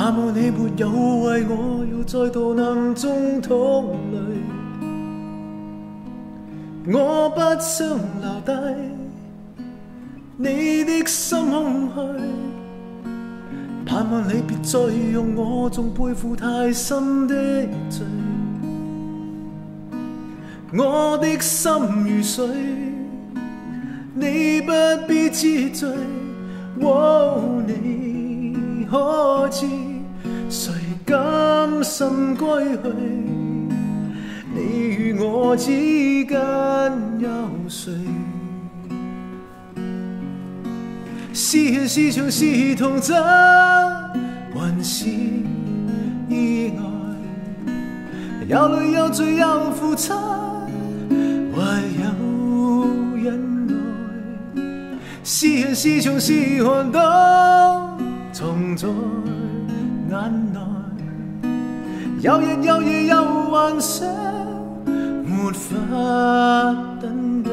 盼望你没有为我又再度暗中淌泪，我不想留低你的心空虚。盼望你别再用我，纵背负太深的罪。我的心如水，你不必知罪。哦，你可知谁甘心归去？你与我之间有谁？是恨是长是痛，真还是意外？有泪有罪有付出。唯有忍耐，是恨是长是寒冬，藏在眼内。有日有夜有幻想，没法等待。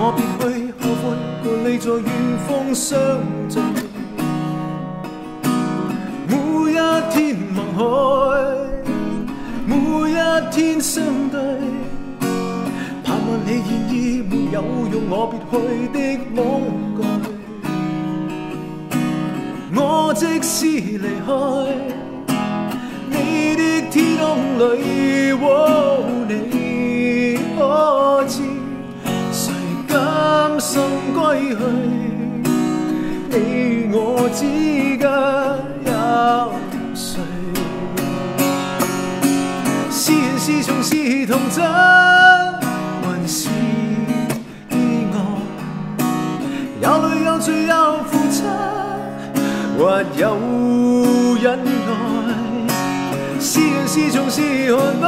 我别去，何妨和你在远方相聚。相对。盼望你愿意，没有用我别去的恐惧。我即使离开你的天空里，你可知谁？甘心归去，你我之间有谁？是恨是从是痛，真还是意外？有泪有罪有付出，或有忍耐。是恨是从是寒冬，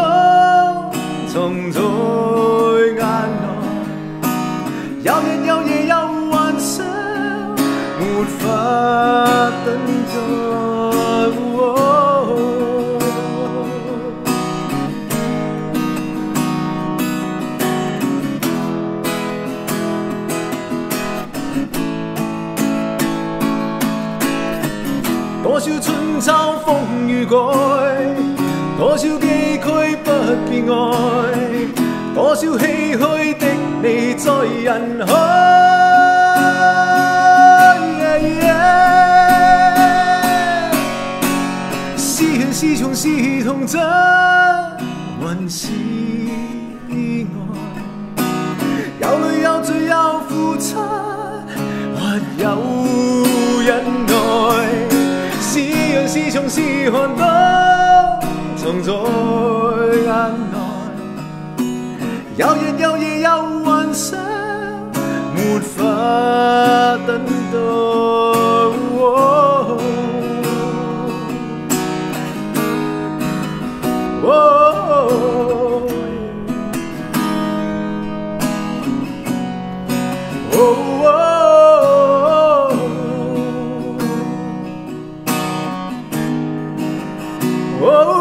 藏在眼内。有日有夜有幻想，没法等待。多少春秋风雨改，多少崎岖不变爱，多少唏嘘的。你在人海，是恨是长是痛，真还是意外？有泪有罪有付出，还有总是长是寒冬，藏在眼内。有日有夜有幻。想，没法等待。Oh.